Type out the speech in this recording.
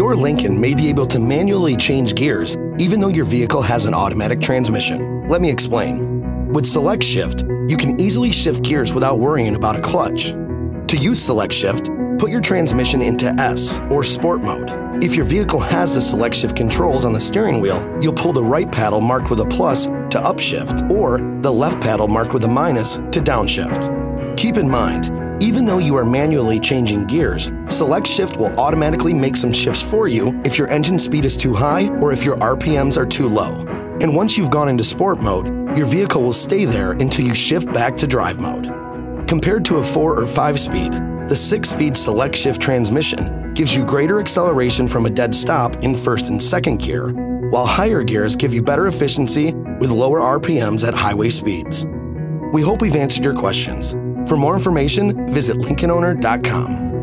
Lincoln may be able to manually change gears even though your vehicle has an automatic transmission. Let me explain. With Select Shift, you can easily shift gears without worrying about a clutch. To use Select Shift, put your transmission into S or Sport mode. If your vehicle has the Select Shift controls on the steering wheel, you'll pull the right paddle marked with a plus to upshift or the left paddle marked with a minus to downshift. Keep in mind, even though you are manually changing gears, Select Shift will automatically make some shifts for you if your engine speed is too high or if your RPMs are too low. And once you've gone into sport mode, your vehicle will stay there until you shift back to drive mode. Compared to a 4 or 5 speed, the 6-speed select shift transmission gives you greater acceleration from a dead stop in first and second gear, while higher gears give you better efficiency with lower RPMs at highway speeds. We hope we've answered your questions. For more information, visit LincolnOwner.com.